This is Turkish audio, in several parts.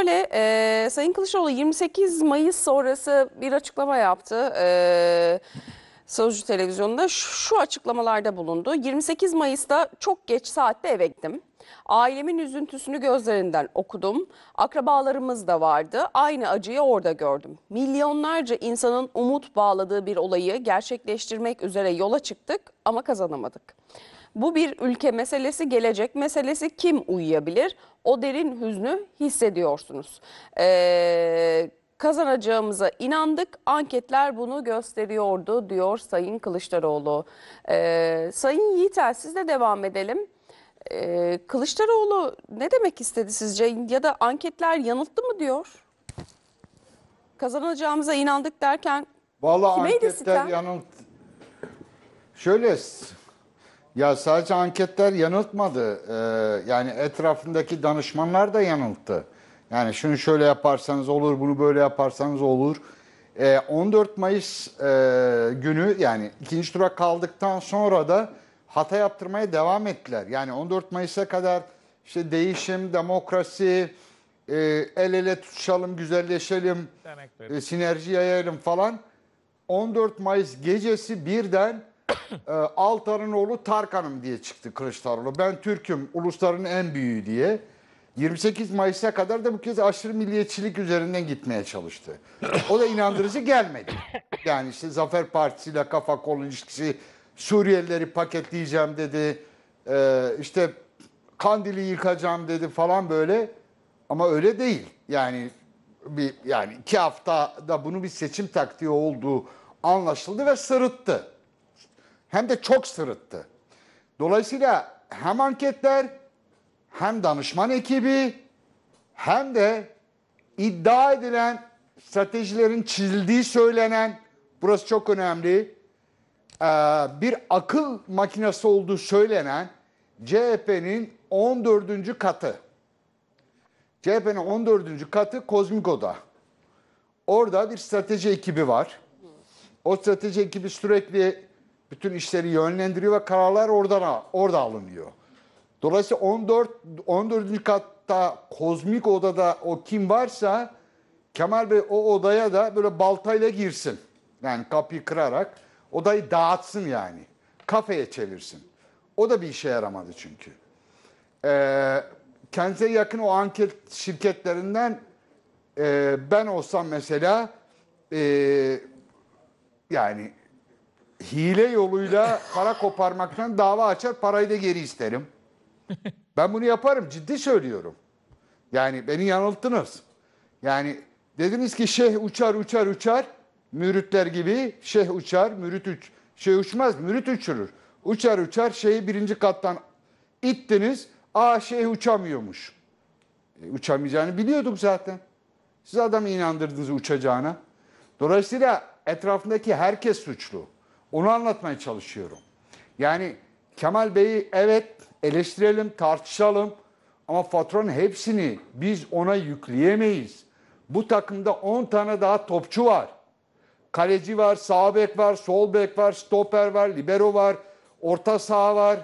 şöyle e, Sayın Kılıçdaroğlu 28 Mayıs sonrası bir açıklama yaptı. E, Sözcü televizyonunda şu, açıklamalarda bulundu. 28 Mayıs'ta çok geç saatte eve gittim. Ailemin üzüntüsünü gözlerinden okudum. Akrabalarımız da vardı. Aynı acıyı orada gördüm. Milyonlarca insanın umut bağladığı bir olayı gerçekleştirmek üzere yola çıktık ama kazanamadık. Bu bir ülke meselesi, gelecek meselesi. Kim uyuyabilir? O derin hüznü hissediyorsunuz. Ee, kazanacağımıza inandık. Anketler bunu gösteriyordu diyor Sayın Kılıçdaroğlu. Ee, Sayın Yiğiter sizle devam edelim. Ee, Kılıçdaroğlu ne demek istedi sizce? Ya da anketler yanılttı mı diyor? Kazanacağımıza inandık derken Vallahi Kimeydi anketler sitem? yanılt. Şöyle ya sadece anketler yanıltmadı. Ee, yani etrafındaki danışmanlar da yanılttı. Yani şunu şöyle yaparsanız olur, bunu böyle yaparsanız olur. Ee, 14 Mayıs e, günü yani ikinci tura kaldıktan sonra da hata yaptırmaya devam ettiler. Yani 14 Mayıs'a kadar işte değişim, demokrasi, e, el ele tutuşalım, güzelleşelim, e, sinerji yayalım falan. 14 Mayıs gecesi birden e, Altan'ın oğlu Tarkan'ım diye çıktı Kılıçdaroğlu. Ben Türk'üm, ulusların en büyüğü diye. 28 Mayıs'a kadar da bu kez aşırı milliyetçilik üzerinden gitmeye çalıştı. O da inandırıcı gelmedi. Yani işte Zafer Partisi ile kafa kol ilişkisi, Suriyelileri paketleyeceğim dedi. E, işte Kandil'i yıkacağım dedi falan böyle. Ama öyle değil. Yani bir yani iki haftada bunu bir seçim taktiği olduğu anlaşıldı ve sırıttı. Hem de çok sırıttı. Dolayısıyla hem anketler hem danışman ekibi hem de iddia edilen stratejilerin çizildiği söylenen burası çok önemli bir akıl makinesi olduğu söylenen CHP'nin 14. katı. CHP'nin 14. katı Kozmiko'da. Orada bir strateji ekibi var. O strateji ekibi sürekli bütün işleri yönlendiriyor ve kararlar oradan orada alınıyor. Dolayısıyla 14 14. katta kozmik odada o kim varsa Kemal Bey o odaya da böyle baltayla girsin. Yani kapıyı kırarak odayı dağıtsın yani. Kafeye çevirsin. O da bir işe yaramadı çünkü. Ee, kendinize yakın o anket şirketlerinden e, ben olsam mesela e, yani hile yoluyla para koparmaktan dava açar parayı da geri isterim. Ben bunu yaparım ciddi söylüyorum. Yani beni yanılttınız. Yani dediniz ki şeyh uçar uçar uçar müritler gibi şeyh uçar mürit uç şey uçmaz mürit uçurur. Uçar uçar şeyi birinci kattan ittiniz aa şeyh uçamıyormuş. E, uçamayacağını biliyorduk zaten. Siz adamı inandırdınız uçacağına. Dolayısıyla etrafındaki herkes suçlu. Onu anlatmaya çalışıyorum. Yani Kemal Bey'i evet eleştirelim, tartışalım ama faturanın hepsini biz ona yükleyemeyiz. Bu takımda 10 tane daha topçu var. Kaleci var, sağ bek var, sol bek var, stoper var, libero var, orta saha var,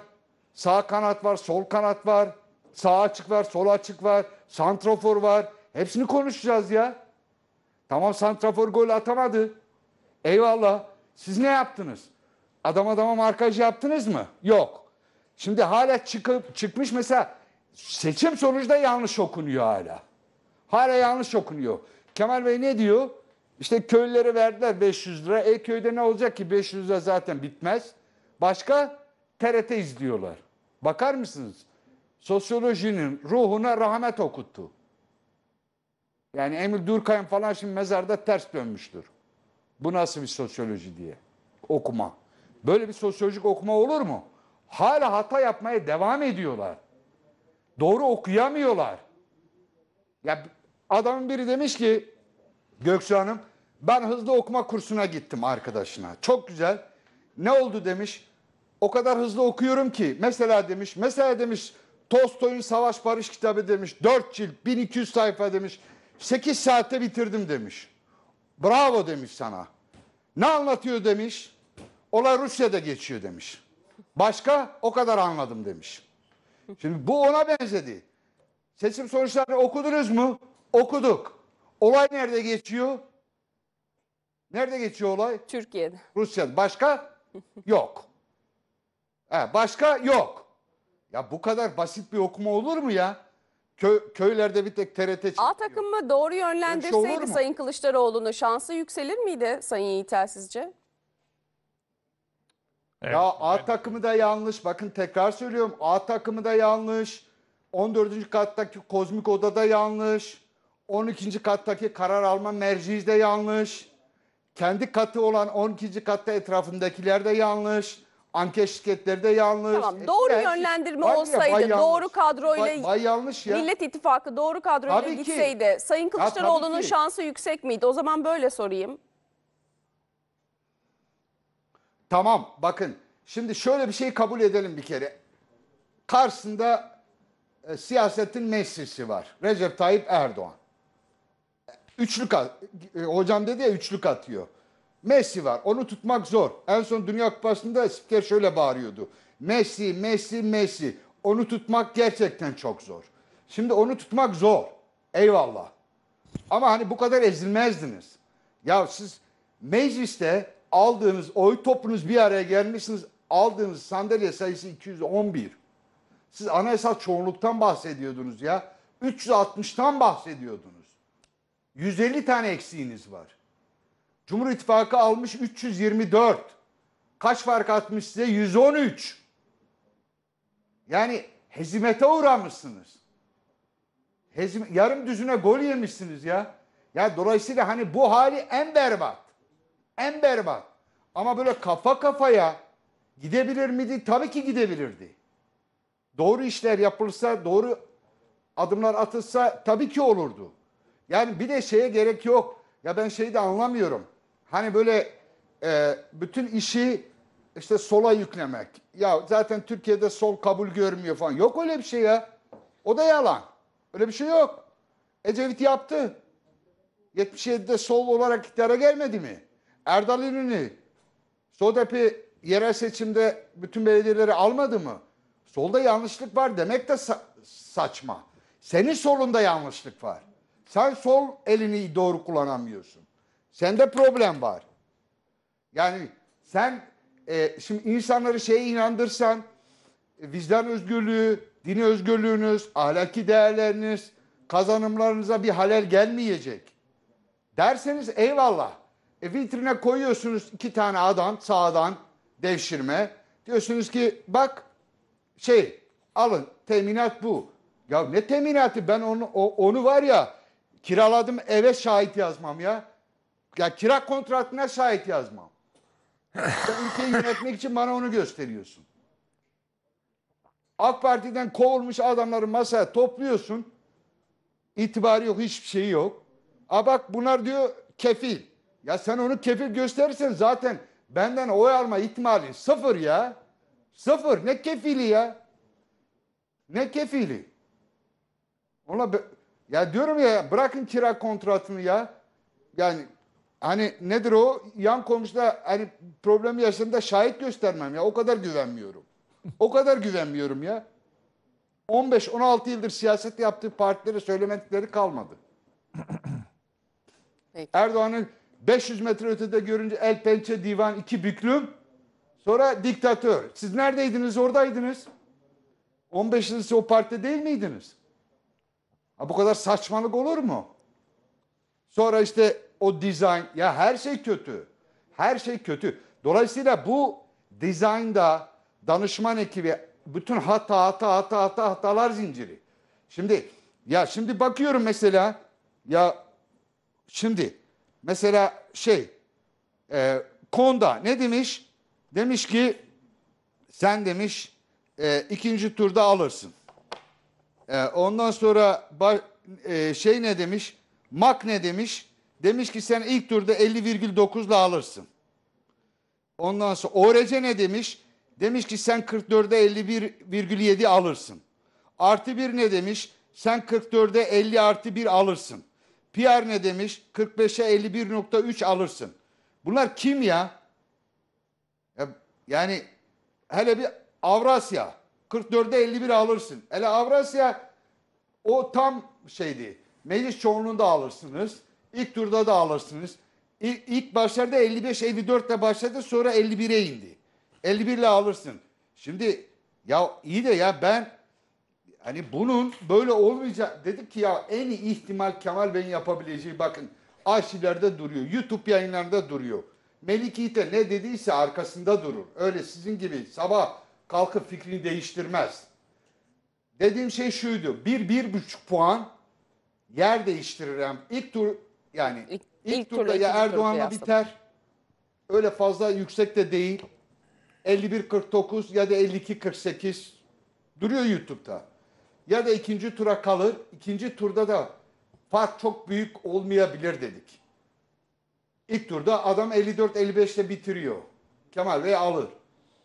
sağ kanat var, sol kanat var, sağ açık var, sol açık var, santrofor var. Hepsini konuşacağız ya. Tamam santrafor gol atamadı. Eyvallah. Siz ne yaptınız? Adam adama markaj yaptınız mı? Yok. Şimdi hala çıkıp çıkmış mesela seçim sonucu da yanlış okunuyor hala. Hala yanlış okunuyor. Kemal Bey ne diyor? İşte köylülere verdiler 500 lira. E köyde ne olacak ki 500 lira zaten bitmez. Başka TRT izliyorlar. Bakar mısınız? Sosyolojinin ruhuna rahmet okuttu. Yani Emil Durkheim falan şimdi mezarda ters dönmüştür. Bu nasıl bir sosyoloji diye okuma. Böyle bir sosyolojik okuma olur mu? Hala hata yapmaya devam ediyorlar. Doğru okuyamıyorlar. Ya adamın biri demiş ki Göksu Hanım ben hızlı okuma kursuna gittim arkadaşına. Çok güzel. Ne oldu demiş. O kadar hızlı okuyorum ki mesela demiş mesela demiş Tolstoy'un Savaş Barış kitabı demiş 4 cilt 1200 sayfa demiş 8 saatte bitirdim demiş. Bravo demiş sana. Ne anlatıyor demiş. Olay Rusya'da geçiyor demiş. Başka o kadar anladım demiş. Şimdi bu ona benzedi. Seçim sonuçlarını okudunuz mu? Okuduk. Olay nerede geçiyor? Nerede geçiyor olay? Türkiye'de. Rusya'da. Başka? Yok. He, başka? Yok. Ya bu kadar basit bir okuma olur mu ya? Kö- köylerde bir tek TRT çıkıyor. A takımı doğru şey yönlendirseydi mu? Sayın Kılıçdaroğlu'nun şansı yükselir miydi Sayın Yiğiter sizce? Evet, Ya A takımı da yanlış. Bakın tekrar söylüyorum. A takımı da yanlış. 14. kattaki kozmik oda da yanlış. 12. kattaki karar alma merciği de yanlış. Kendi katı olan 12. katta etrafındakiler de yanlış. Anket şirketleri de yanlış. Tamam, doğru şey- yönlendirme Var ya, olsaydı, bay doğru kadroyla Bay, bay yanlış ya. Millet İttifakı doğru kadroyla Tabii ki. gitseydi Sayın tabii Kılıçdaroğlu'nun ki. şansı yüksek miydi? O zaman böyle sorayım. Tamam bakın şimdi şöyle bir şey kabul edelim bir kere. Karşısında e, siyasetin Messi'si var. Recep Tayyip Erdoğan. Üçlük at, e, hocam dedi ya üçlük atıyor. Messi var. Onu tutmak zor. En son Dünya Kupası'nda spiker şöyle bağırıyordu. Messi, Messi, Messi. Onu tutmak gerçekten çok zor. Şimdi onu tutmak zor. Eyvallah. Ama hani bu kadar ezilmezdiniz. Ya siz mecliste aldığınız oy topunuz bir araya gelmişsiniz. Aldığınız sandalye sayısı 211. Siz anayasal çoğunluktan bahsediyordunuz ya. 360'tan bahsediyordunuz. 150 tane eksiğiniz var. Cumhur İttifakı almış 324. Kaç fark atmış size? 113. Yani hezimete uğramışsınız. Hezim, yarım düzüne gol yemişsiniz ya. Ya dolayısıyla hani bu hali en berbat. En berbat. Ama böyle kafa kafaya gidebilir miydi? Tabii ki gidebilirdi. Doğru işler yapılsa, doğru adımlar atılsa tabii ki olurdu. Yani bir de şeye gerek yok. Ya ben şeyi de anlamıyorum. Hani böyle e, bütün işi işte sola yüklemek. Ya zaten Türkiye'de sol kabul görmüyor falan. Yok öyle bir şey ya. O da yalan. Öyle bir şey yok. Ecevit yaptı. 77'de sol olarak iktidara gelmedi mi? Erdal İnönü SODEP'i yerel seçimde bütün belediyeleri almadı mı? Solda yanlışlık var demek de sa- saçma. Senin solunda yanlışlık var. Sen sol elini doğru kullanamıyorsun. Sende problem var. Yani sen e, şimdi insanları şeye inandırsan vicdan özgürlüğü, dini özgürlüğünüz, ahlaki değerleriniz, kazanımlarınıza bir halel gelmeyecek. Derseniz eyvallah. E, vitrine koyuyorsunuz iki tane adam sağdan devşirme. Diyorsunuz ki bak şey alın teminat bu. Ya ne teminatı ben onu onu var ya kiraladım eve şahit yazmam ya. Ya kira kontratına şahit yazmam. Sen ülkeyi yönetmek için bana onu gösteriyorsun. AK Parti'den kovulmuş adamları masaya topluyorsun. İtibarı yok, hiçbir şeyi yok. A bak bunlar diyor kefil. Ya sen onu kefil gösterirsen zaten benden oy alma ihtimali sıfır ya. Sıfır. Ne kefili ya? Ne kefili? Ona ya diyorum ya bırakın kira kontratını ya. Yani hani nedir o? Yan komşuda hani problem yaşadığında şahit göstermem ya. O kadar güvenmiyorum. O kadar güvenmiyorum ya. 15-16 yıldır siyaset yaptığı partilere söylemedikleri kalmadı. Erdoğan'ın 500 metre ötede görünce el pençe divan iki büklüm. Sonra diktatör. Siz neredeydiniz? Oradaydınız. 15 yıl siz o partide değil miydiniz? Ha, bu kadar saçmalık olur mu? Sonra işte o dizayn. Ya her şey kötü. Her şey kötü. Dolayısıyla bu dizaynda danışman ekibi bütün hata hata hata hata hatalar zinciri. Şimdi ya şimdi bakıyorum mesela ya Şimdi mesela şey e, Konda ne demiş? Demiş ki sen demiş e, ikinci turda alırsın. E, ondan sonra ba- e, şey ne demiş? Mak ne demiş? Demiş ki sen ilk turda 50,9'la alırsın. Ondan sonra ORC ne demiş? Demiş ki sen 44'e 51,7 alırsın. Artı bir ne demiş? Sen 44'e 50 artı 1 alırsın. PR ne demiş? 45'e 51.3 alırsın. Bunlar kim ya? Ya- Yani hele bir Avrasya 44'e 51 alırsın. Hele Avrasya o tam şeydi. Meclis çoğunluğunda alırsınız. İlk turda da alırsınız. İlk, ilk başlarda 55-54 ile başladı sonra 51'e indi. 51 ile alırsın. Şimdi ya iyi de ya ben hani bunun böyle olmayacak dedik ki ya en iyi ihtimal Kemal Bey'in yapabileceği bakın arşivlerde duruyor. YouTube yayınlarında duruyor. Melik Yiğit'e ne dediyse arkasında durur. Öyle sizin gibi sabah kalkıp fikrini değiştirmez. Dediğim şey şuydu. Bir, bir buçuk puan yer değiştiririm. İlk tur yani İlk- ilk, ilk turda ya Erdoğan'la biter. Öyle fazla yüksek de değil. 51-49 ya da 52-48 duruyor YouTube'da. Ya da ikinci tura kalır. İkinci turda da fark çok büyük olmayabilir dedik. İlk turda adam 54-55 ile bitiriyor. Kemal Bey alır.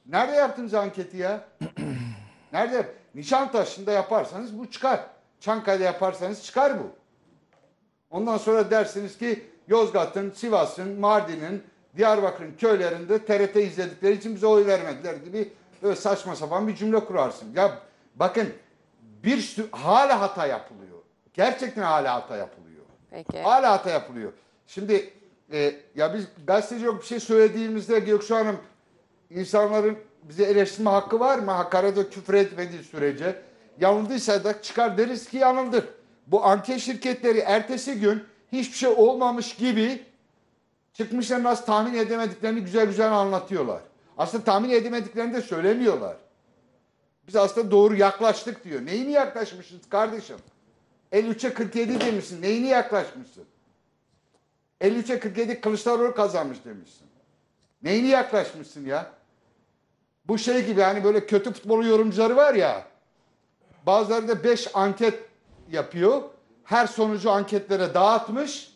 Nerede yaptınız anketi ya? Nerede? Nişantaşı'nda yaparsanız bu çıkar. Çankaya'da yaparsanız çıkar bu. Ondan sonra dersiniz ki Yozgat'ın, Sivas'ın, Mardin'in, Diyarbakır'ın köylerinde TRT izledikleri için bize oy vermediler gibi böyle saçma sapan bir cümle kurarsın. Ya bakın bir sürü hala hata yapılıyor. Gerçekten hala hata yapılıyor. Peki. Hala hata yapılıyor. Şimdi e, ya biz gazeteci yok bir şey söylediğimizde Göksu Hanım insanların bize eleştirme hakkı var mı? Hakarete küfür etmediği sürece. Yanıldıysa da çıkar deriz ki yanıldık. Bu anket şirketleri ertesi gün hiçbir şey olmamış gibi çıkmışlar nasıl tahmin edemediklerini güzel güzel anlatıyorlar. Aslında tahmin edemediklerini de söylemiyorlar. Biz aslında doğru yaklaştık diyor. Neyini yaklaşmışız kardeşim? 53'e 47 demişsin. Neyini yaklaşmışsın? 53'e 47 Kılıçdaroğlu kazanmış demişsin. Neyini yaklaşmışsın ya? Bu şey gibi hani böyle kötü futbol yorumcuları var ya. Bazıları da 5 anket yapıyor. Her sonucu anketlere dağıtmış.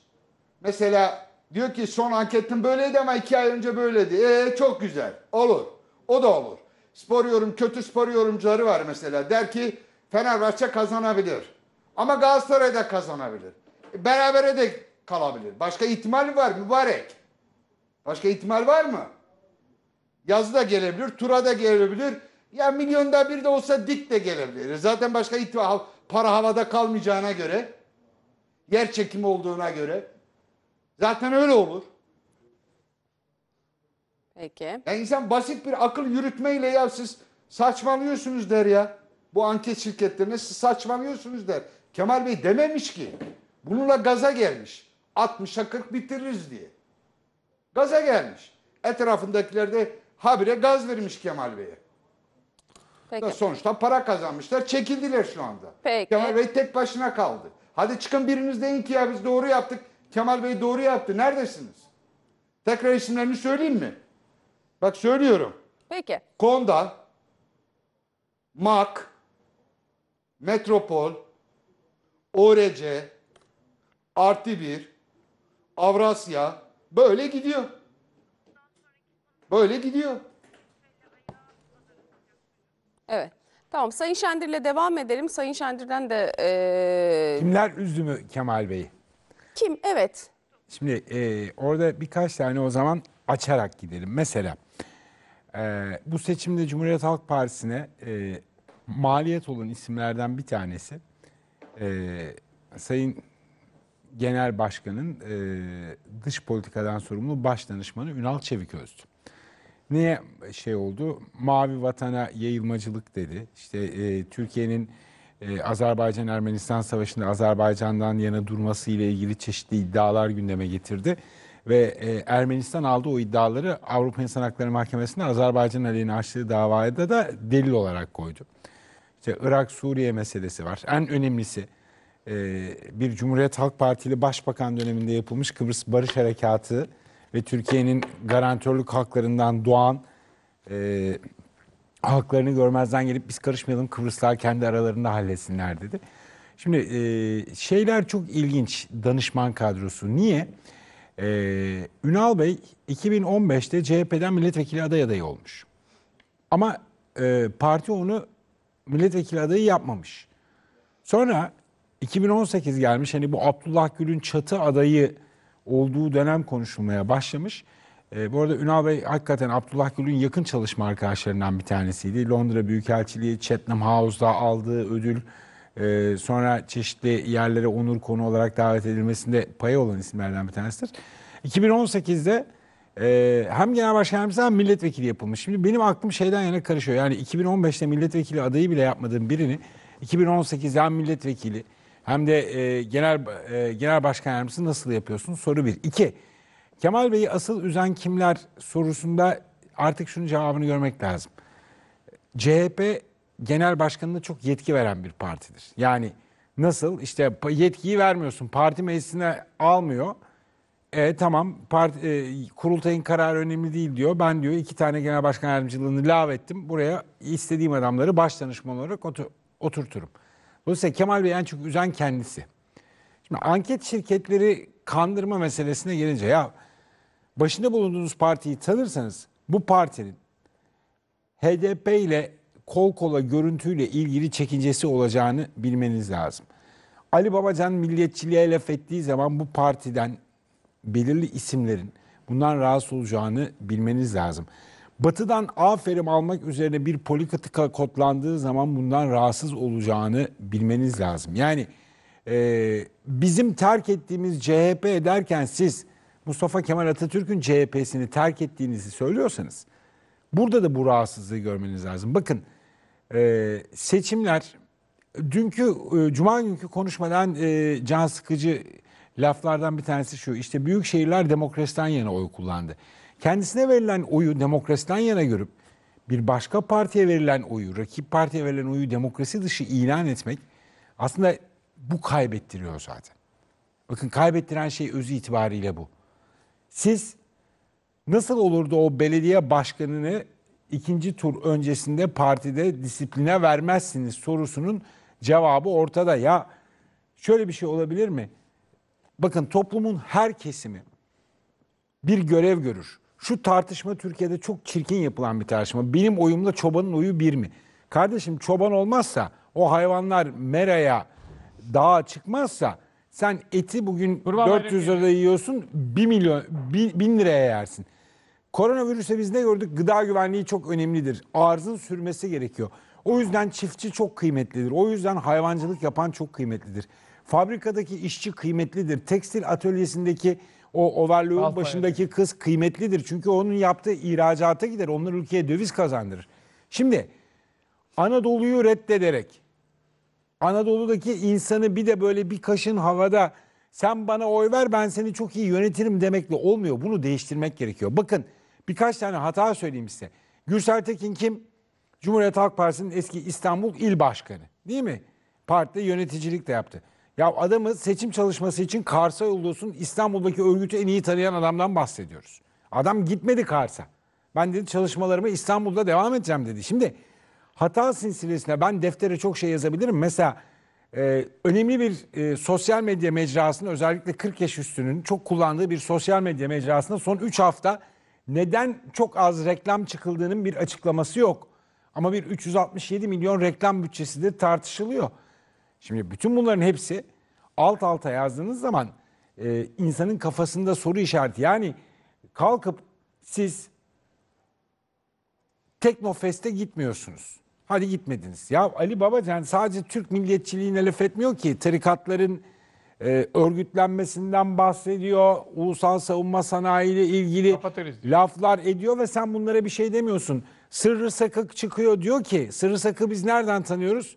Mesela diyor ki son anketin böyleydi ama iki ay önce böyleydi. E çok güzel. Olur. O da olur. Spor yorum, kötü spor yorumcuları var mesela. Der ki Fenerbahçe kazanabilir. Ama Galatasaray da kazanabilir. E, berabere de kalabilir. Başka ihtimal var mübarek. Başka ihtimal var mı? Yazı da gelebilir, tura da gelebilir. Ya milyonda bir de olsa dik de gelebilir. Zaten başka ihtimal para havada kalmayacağına göre, yer çekimi olduğuna göre zaten öyle olur. Peki. Ya insan basit bir akıl yürütmeyle ya siz saçmalıyorsunuz der ya. Bu anket şirketlerine siz saçmalıyorsunuz der. Kemal Bey dememiş ki. Bununla gaza gelmiş. 60'a 40 bitiririz diye. Gaza gelmiş. Etrafındakiler de habire gaz vermiş Kemal Bey'e. Peki. Sonuçta para kazanmışlar. Çekildiler şu anda. Peki. Kemal Bey tek başına kaldı. Hadi çıkın biriniz deyin ki ya biz doğru yaptık. Kemal Bey doğru yaptı. Neredesiniz? Tekrar isimlerini söyleyeyim mi? Bak söylüyorum. Peki. Konda, MAK, Metropol, ORC, Artı bir, Avrasya böyle gidiyor. Böyle gidiyor. Evet. Tamam Sayın Şendir'le devam edelim. Sayın Şendir'den de eee, Kimler üzdü mü Kemal Bey'i? kim? Evet. Şimdi e, orada birkaç tane o zaman açarak gidelim. Mesela e, bu seçimde Cumhuriyet Halk Partisi'ne e, maliyet olan isimlerden bir tanesi e, Sayın Genel Başkan'ın e, dış politikadan sorumlu baş danışmanı Ünal Çeviköz'dü. Niye şey oldu? Mavi vatana yayılmacılık dedi. İşte e, Türkiye'nin e, Azerbaycan-Ermenistan savaşında Azerbaycan'dan yana durması ile ilgili çeşitli iddialar gündeme getirdi. Ve e, Ermenistan aldı o iddiaları Avrupa İnsan Hakları Mahkemesi'nde Azerbaycan aleyhine açtığı davada da delil olarak koydu. İşte Irak-Suriye meselesi var. En önemlisi e, bir Cumhuriyet Halk Partili Başbakan döneminde yapılmış Kıbrıs Barış Harekatı ve Türkiye'nin garantörlük haklarından doğan e, haklarını görmezden gelip biz karışmayalım Kıbrıslar kendi aralarında halletsinler dedi. Şimdi e, şeyler çok ilginç danışman kadrosu. Niye? E, Ünal Bey 2015'te CHP'den milletvekili aday adayı olmuş. Ama e, parti onu milletvekili adayı yapmamış. Sonra 2018 gelmiş hani bu Abdullah Gül'ün çatı adayı olduğu dönem konuşulmaya başlamış. Ee, bu arada Ünal Bey hakikaten Abdullah Gül'ün yakın çalışma arkadaşlarından bir tanesiydi. Londra Büyükelçiliği Chatham House'da aldığı ödül e, sonra çeşitli yerlere onur konu olarak davet edilmesinde payı olan isimlerden bir tanesidir. 2018'de e, hem genel başkan hem milletvekili yapılmış. Şimdi benim aklım şeyden yana karışıyor. Yani 2015'te milletvekili adayı bile yapmadığım birini 2018'de hem milletvekili hem de e, genel e, genel başkan yardımcısı nasıl yapıyorsun? Soru bir. İki, Kemal Bey'i asıl üzen kimler sorusunda artık şunun cevabını görmek lazım. CHP genel başkanına çok yetki veren bir partidir. Yani nasıl işte yetkiyi vermiyorsun parti meclisine almıyor. E tamam parti, e, kurultayın kararı önemli değil diyor. Ben diyor iki tane genel başkan yardımcılığını lağvettim. Buraya istediğim adamları baş danışman olarak otu- oturturum. Dolayısıyla Kemal Bey en çok üzen kendisi. Şimdi anket şirketleri kandırma meselesine gelince ya başında bulunduğunuz partiyi tanırsanız bu partinin HDP ile kol kola görüntüyle ilgili çekincesi olacağını bilmeniz lazım. Ali Babacan milliyetçiliğe laf ettiği zaman bu partiden belirli isimlerin bundan rahatsız olacağını bilmeniz lazım. Batı'dan aferin almak üzerine bir politika kodlandığı zaman bundan rahatsız olacağını bilmeniz lazım. Yani e, bizim terk ettiğimiz CHP derken siz Mustafa Kemal Atatürk'ün CHP'sini terk ettiğinizi söylüyorsanız Burada da bu rahatsızlığı görmeniz lazım. Bakın e, seçimler dünkü e, cuma günkü konuşmadan e, can sıkıcı laflardan bir tanesi şu. İşte büyük şehirler demokrasiden yana oy kullandı. Kendisine verilen oyu demokrasiden yana görüp bir başka partiye verilen oyu, rakip partiye verilen oyu demokrasi dışı ilan etmek aslında bu kaybettiriyor zaten. Bakın kaybettiren şey özü itibariyle bu. Siz Nasıl olurdu o belediye başkanını ikinci tur öncesinde partide disipline vermezsiniz sorusunun cevabı ortada. Ya şöyle bir şey olabilir mi? Bakın toplumun her kesimi bir görev görür. Şu tartışma Türkiye'de çok çirkin yapılan bir tartışma. Benim oyumla çobanın oyu bir mi? Kardeşim çoban olmazsa o hayvanlar meraya dağa çıkmazsa sen eti bugün Kurban 400 bayramı lirada yiyorsun 1 milyon 1000 liraya yersin. Koronavirüste biz ne gördük? Gıda güvenliği çok önemlidir. Arzın sürmesi gerekiyor. O yüzden çiftçi çok kıymetlidir. O yüzden hayvancılık yapan çok kıymetlidir. Fabrikadaki işçi kıymetlidir. Tekstil atölyesindeki o overlock'un başındaki kız kıymetlidir. Çünkü onun yaptığı ihracata gider. Onlar ülkeye döviz kazandırır. Şimdi Anadolu'yu reddederek Anadolu'daki insanı bir de böyle bir kaşın havada sen bana oy ver ben seni çok iyi yönetirim demekle olmuyor. Bunu değiştirmek gerekiyor. Bakın birkaç tane hata söyleyeyim size. Gürsel Tekin kim? Cumhuriyet Halk Partisi'nin eski İstanbul İl Başkanı. Değil mi? Partide yöneticilik de yaptı. Ya adamı seçim çalışması için Kars'a yolluyorsun. İstanbul'daki örgütü en iyi tanıyan adamdan bahsediyoruz. Adam gitmedi Kars'a. Ben dedi çalışmalarımı İstanbul'da devam edeceğim dedi. Şimdi hata silsilesine ben deftere çok şey yazabilirim. Mesela e, önemli bir e, sosyal medya mecrasında özellikle 40 yaş üstünün çok kullandığı bir sosyal medya mecrasında son 3 hafta neden çok az reklam çıkıldığının bir açıklaması yok. Ama bir 367 milyon reklam bütçesi de tartışılıyor. Şimdi bütün bunların hepsi alt alta yazdığınız zaman e, insanın kafasında soru işareti. Yani kalkıp siz Teknofest'e gitmiyorsunuz. Hadi gitmediniz. Ya Ali Babacan sadece Türk milliyetçiliğine laf etmiyor ki. Tarikatların e, örgütlenmesinden bahsediyor. Ulusal savunma sanayi ile ilgili laflar ediyor ve sen bunlara bir şey demiyorsun. Sırrı Sakık çıkıyor diyor ki Sırrı Sakık'ı biz nereden tanıyoruz?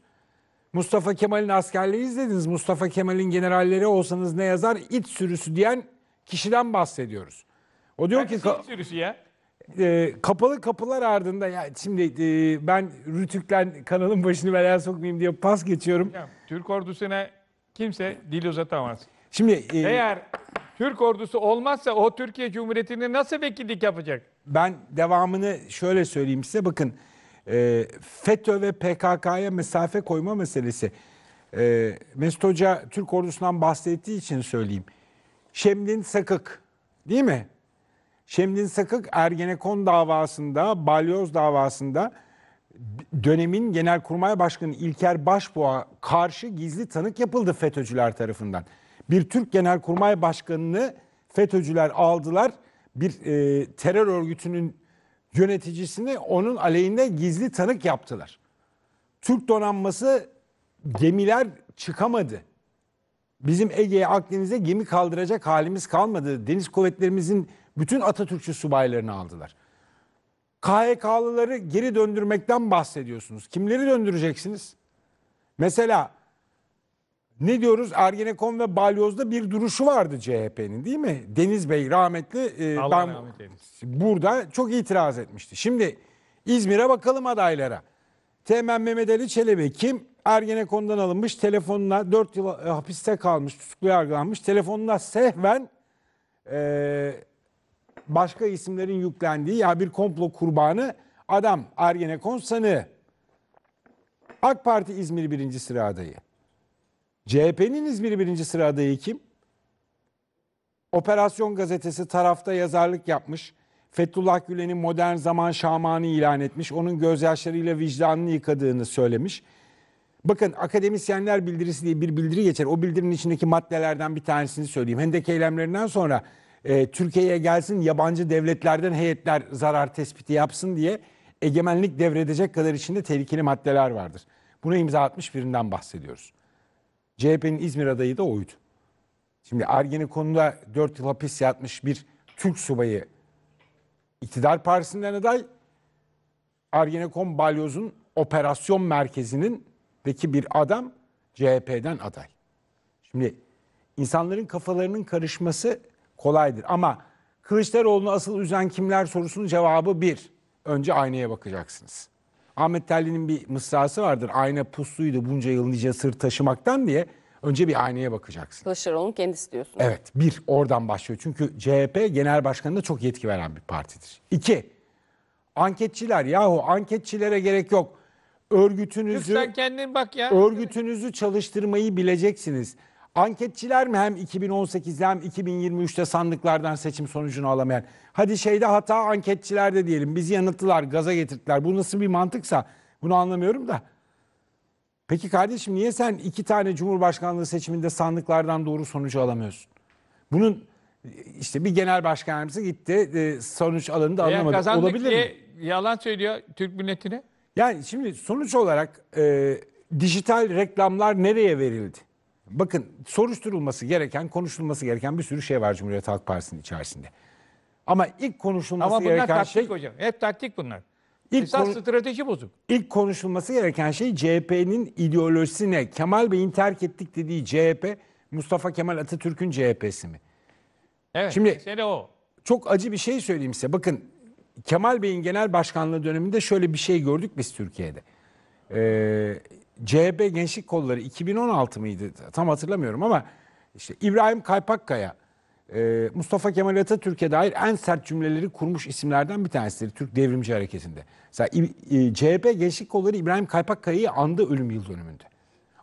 Mustafa Kemal'in askerleri izlediniz. Mustafa Kemal'in generalleri olsanız ne yazar? İt sürüsü diyen kişiden bahsediyoruz. O diyor ki Hangisi ilk sürüsü ya? e, kapalı kapılar ardında ya şimdi e, ben Rütük'ten kanalın başını belaya sokmayayım diye pas geçiyorum. Ya, Türk ordusuna kimse dil uzatamaz. Şimdi e, Eğer Türk ordusu olmazsa o Türkiye Cumhuriyeti'ni nasıl vekillik yapacak? ben devamını şöyle söyleyeyim size bakın e, FETÖ ve PKK'ya mesafe koyma meselesi e, Mesut Hoca Türk ordusundan bahsettiği için söyleyeyim. Şemdin Sakık değil mi? Şemdin Sakık Ergenekon davasında, Balyoz davasında dönemin Genelkurmay Başkanı İlker Başbuğ'a karşı gizli tanık yapıldı FETÖ'cüler tarafından. Bir Türk Genelkurmay Başkanı'nı FETÖ'cüler aldılar. Bir e, terör örgütünün yöneticisini onun aleyhinde gizli tanık yaptılar. Türk donanması gemiler çıkamadı. Bizim Ege'ye, Akdeniz'e gemi kaldıracak halimiz kalmadı. Deniz kuvvetlerimizin bütün Atatürkçü subaylarını aldılar. KHK'lıları geri döndürmekten bahsediyorsunuz. Kimleri döndüreceksiniz? Mesela ne diyoruz? Ergenekon ve Balyoz'da bir duruşu vardı CHP'nin değil mi? Deniz Bey rahmetli e, Allah ben rahmet eylesin. burada çok itiraz etmişti. Şimdi İzmir'e bakalım adaylara. Teğmen Mehmet Ali Çelebi kim? Ergenekon'dan alınmış telefonuna 4 yıl e, hapiste kalmış, tutuklu yargılanmış. Telefonuna sehven e, başka isimlerin yüklendiği ya bir komplo kurbanı adam Ergenekon sanığı. AK Parti İzmir birinci sıra adayı. CHP'nin İzmir birinci sıra adayı kim? Operasyon gazetesi tarafta yazarlık yapmış. Fethullah Gülen'in modern zaman şamanı ilan etmiş. Onun gözyaşlarıyla vicdanını yıkadığını söylemiş. Bakın akademisyenler bildirisi diye bir bildiri geçer. O bildirinin içindeki maddelerden bir tanesini söyleyeyim. Hendek eylemlerinden sonra e, Türkiye'ye gelsin yabancı devletlerden heyetler zarar tespiti yapsın diye egemenlik devredecek kadar içinde tehlikeli maddeler vardır. Buna imza atmış birinden bahsediyoruz. CHP'nin İzmir adayı da oydu. Şimdi Ergenekon'da 4 yıl hapis yatmış bir Türk subayı iktidar partisinden aday. Ergenekon Balyoz'un operasyon merkezinin deki bir adam CHP'den aday. Şimdi insanların kafalarının karışması kolaydır ama Kılıçdaroğlu'nu asıl üzen kimler sorusunun cevabı bir. Önce aynaya bakacaksınız. Ahmet Telli'nin bir mısrası vardır. Ayna pusluydu bunca yıl nice sır taşımaktan diye. Önce bir aynaya bakacaksın. Kılıçdaroğlu'nun kendisi diyorsun. Evet bir oradan başlıyor. Çünkü CHP genel başkanına çok yetki veren bir partidir. İki anketçiler yahu anketçilere gerek yok. Örgütünüzü Lütfen kendin bak ya. örgütünüzü çalıştırmayı bileceksiniz. Anketçiler mi hem 2018'de hem 2023'te sandıklardan seçim sonucunu alamayan? Hadi şeyde hata anketçilerde diyelim. Bizi yanılttılar, gaza getirdiler. Bu nasıl bir mantıksa bunu anlamıyorum da. Peki kardeşim niye sen iki tane Cumhurbaşkanlığı seçiminde sandıklardan doğru sonucu alamıyorsun? Bunun işte bir genel başkan yardımcısı gitti e, sonuç alanı da kazandık Olabilir mi? yalan söylüyor Türk milletine. Yani şimdi sonuç olarak e, dijital reklamlar nereye verildi? Bakın soruşturulması gereken, konuşulması gereken bir sürü şey var Cumhuriyet Halk Partisi'nin içerisinde. Ama ilk konuşulması Ama bunlar gereken taktik şey hocam. Hep taktik bunlar. İlk Esas konu- strateji bozuk. ilk konuşulması gereken şey CHP'nin ideolojisine Kemal Bey'in terk ettik dediği CHP Mustafa Kemal Atatürk'ün CHP'si mi? Evet. Şimdi- mesele o. Çok acı bir şey söyleyeyim size. Bakın Kemal Bey'in genel başkanlığı döneminde şöyle bir şey gördük biz Türkiye'de. Ee, CHP Gençlik Kolları 2016 mıydı tam hatırlamıyorum ama işte İbrahim Kaypakkaya e, Mustafa Kemal Atatürk'e dair en sert cümleleri kurmuş isimlerden bir tanesidir Türk Devrimci Hareketi'nde. Mesela e, CHP Gençlik Kolları İbrahim Kaypakkaya'yı andı ölüm yıl dönümünde.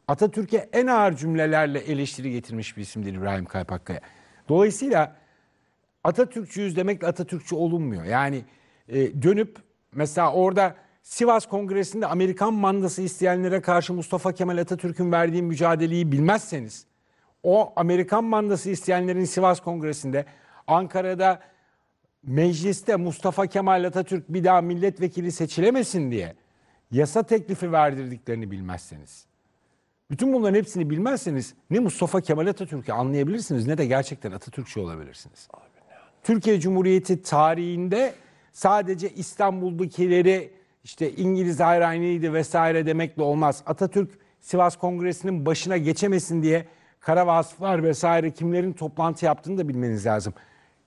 Atatürk'e en ağır cümlelerle eleştiri getirmiş bir isimdir İbrahim Kaypakkaya. Dolayısıyla Atatürkçüyüz demekle Atatürkçü olunmuyor. Yani e, dönüp mesela orada Sivas Kongresi'nde Amerikan mandası isteyenlere karşı Mustafa Kemal Atatürk'ün verdiği mücadeleyi bilmezseniz o Amerikan mandası isteyenlerin Sivas Kongresi'nde Ankara'da mecliste Mustafa Kemal Atatürk bir daha milletvekili seçilemesin diye yasa teklifi verdirdiklerini bilmezseniz bütün bunların hepsini bilmezseniz ne Mustafa Kemal Atatürk'ü anlayabilirsiniz ne de gerçekten Atatürkçü olabilirsiniz. Türkiye Cumhuriyeti tarihinde sadece İstanbul'dakileri işte İngiliz hayranıydı vesaire demekle olmaz. Atatürk Sivas Kongresi'nin başına geçemesin diye kara vasıflar vesaire kimlerin toplantı yaptığını da bilmeniz lazım.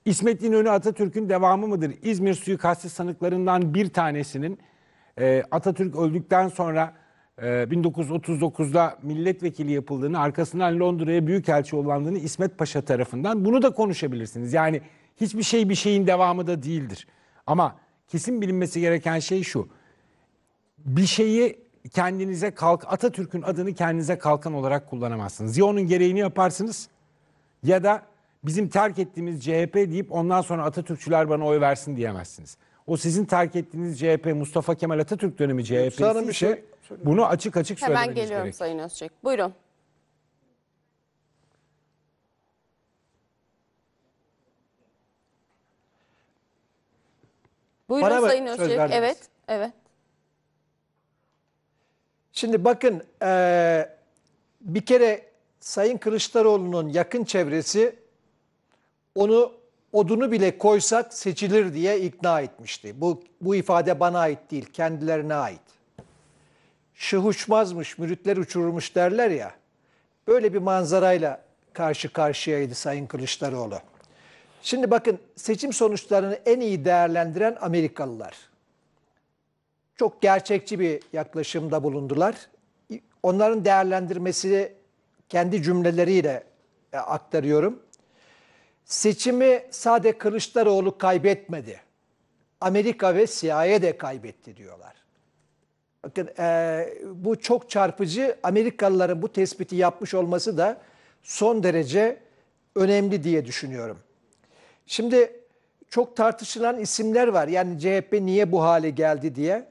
İsmet İnönü Atatürk'ün devamı mıdır? İzmir suikastı sanıklarından bir tanesinin e, Atatürk öldükten sonra e, 1939'da milletvekili yapıldığını, arkasından Londra'ya büyükelçi yollandığını İsmet Paşa tarafından bunu da konuşabilirsiniz. Yani hiçbir şey bir şeyin devamı da değildir. Ama kesin bilinmesi gereken şey şu. Bir şeyi kendinize kalk Atatürk'ün adını kendinize kalkan olarak kullanamazsınız. Ya onun gereğini yaparsınız ya da bizim terk ettiğimiz CHP deyip ondan sonra Atatürkçüler bana oy versin diyemezsiniz. O sizin terk ettiğiniz CHP Mustafa Kemal Atatürk dönemi CHP'si ise şey bunu açık açık Hemen söylemeniz geliyorum gerek. Sayın Özçek. Buyurun. Buyurun Bana Sayın verdiniz? Evet, evet. Şimdi bakın eee, bir kere Sayın Kılıçdaroğlu'nun yakın çevresi onu odunu bile koysak seçilir diye ikna etmişti. Bu, bu ifade bana ait değil, kendilerine ait. Şıh uçmazmış, müritler uçururmuş derler ya. Böyle bir manzarayla karşı karşıyaydı Sayın Kılıçdaroğlu. Şimdi bakın seçim sonuçlarını en iyi değerlendiren Amerikalılar. Çok gerçekçi bir yaklaşımda bulundular. Onların değerlendirmesini kendi cümleleriyle e, aktarıyorum. Seçimi sade Kılıçdaroğlu kaybetmedi. Amerika ve CIA de kaybetti diyorlar. Bakın e, bu çok çarpıcı. Amerikalıların bu tespiti yapmış olması da son derece önemli diye düşünüyorum. Şimdi çok tartışılan isimler var. Yani CHP niye bu hale geldi diye.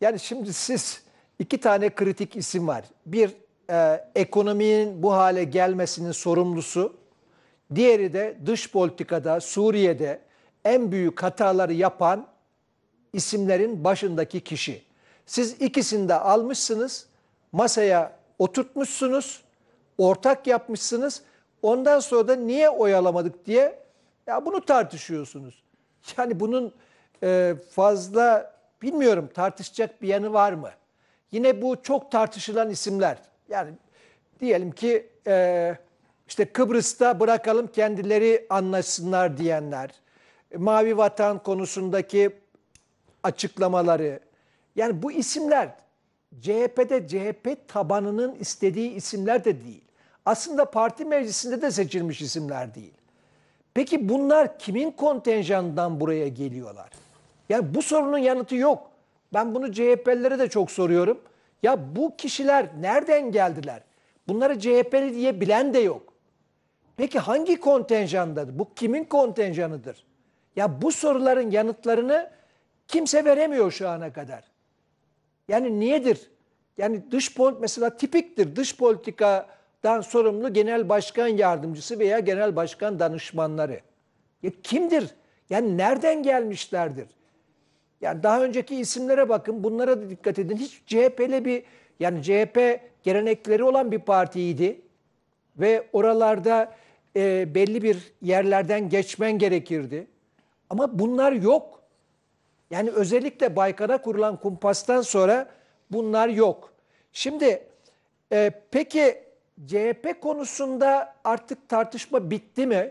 Yani şimdi siz iki tane kritik isim var. Bir e, ekonominin bu hale gelmesinin sorumlusu. Diğeri de dış politikada Suriye'de en büyük hataları yapan isimlerin başındaki kişi. Siz ikisini de almışsınız, masaya oturtmuşsunuz, ortak yapmışsınız. Ondan sonra da niye oyalamadık diye ya bunu tartışıyorsunuz. Yani bunun e, fazla bilmiyorum tartışacak bir yanı var mı? Yine bu çok tartışılan isimler. Yani diyelim ki e, işte Kıbrıs'ta bırakalım kendileri anlaşsınlar diyenler. Mavi Vatan konusundaki açıklamaları. Yani bu isimler CHP'de CHP tabanının istediği isimler de değil. Aslında parti meclisinde de seçilmiş isimler değil. Peki bunlar kimin kontenjanından buraya geliyorlar? Yani bu sorunun yanıtı yok. Ben bunu CHP'lilere de çok soruyorum. Ya bu kişiler nereden geldiler? Bunları CHP'li diye bilen de yok. Peki hangi kontenjandadır? Bu kimin kontenjanıdır? Ya bu soruların yanıtlarını kimse veremiyor şu ana kadar. Yani niyedir? Yani dış mesela tipiktir. Dış politikadan sorumlu genel başkan yardımcısı veya genel başkan danışmanları. Ya kimdir? Yani nereden gelmişlerdir? Yani daha önceki isimlere bakın, bunlara da dikkat edin. Hiç CHP'li bir yani CHP gelenekleri olan bir partiydi ve oralarda e, belli bir yerlerden geçmen gerekirdi. Ama bunlar yok. Yani özellikle Baykar'a kurulan kumpastan sonra bunlar yok. Şimdi e, peki CHP konusunda artık tartışma bitti mi?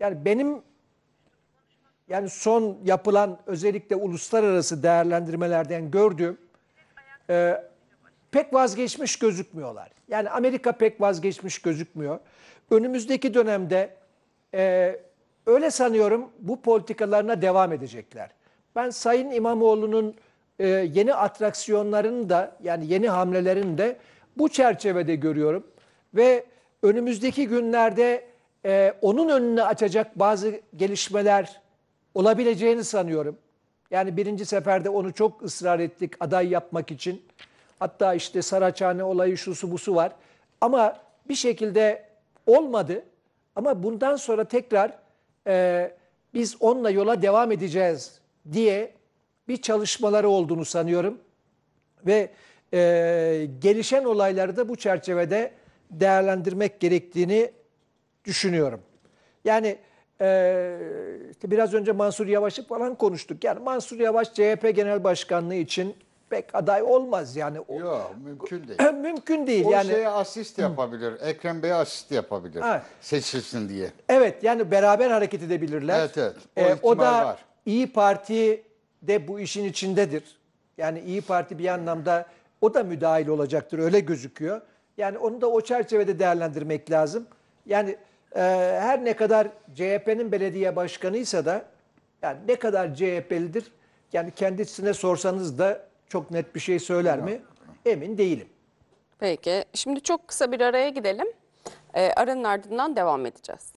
Yani benim yani son yapılan özellikle uluslararası değerlendirmelerden gördüğüm e, pek vazgeçmiş gözükmüyorlar. Yani Amerika pek vazgeçmiş gözükmüyor. Önümüzdeki dönemde e, öyle sanıyorum bu politikalarına devam edecekler. Ben Sayın İmamoğlu'nun e, yeni atraksiyonlarını da yani yeni hamlelerini de bu çerçevede görüyorum. Ve önümüzdeki günlerde e, onun önünü açacak bazı gelişmeler olabileceğini sanıyorum. Yani birinci seferde onu çok ısrar ettik aday yapmak için. Hatta işte Saraçhane olayı şusu busu var. Ama bir şekilde olmadı. Ama bundan sonra tekrar e, biz onunla yola devam edeceğiz diye bir çalışmaları olduğunu sanıyorum. Ve e, gelişen olayları da bu çerçevede değerlendirmek gerektiğini düşünüyorum. Yani e, işte biraz önce Mansur Yavaş'ı falan konuştuk. Yani Mansur Yavaş CHP Genel Başkanlığı için pek aday olmaz yani. O- Yok mümkün değil. Mümkün değil O yani. şeye asist yapabilir. Ekrem Bey asist yapabilir. Ha. Seçilsin diye. Evet yani beraber hareket edebilirler. Evet, evet. O Ee, o da var. İyi Parti de bu işin içindedir. Yani İyi Parti bir anlamda o da müdahil olacaktır öyle gözüküyor. Yani onu da o çerçevede değerlendirmek lazım. Yani e, her ne kadar CHP'nin belediye başkanıysa da yani ne kadar CHP'lidir yani kendisine sorsanız da çok net bir şey söyler mi? Emin değilim. Peki. Şimdi çok kısa bir araya gidelim. Ee, aranın ardından devam edeceğiz.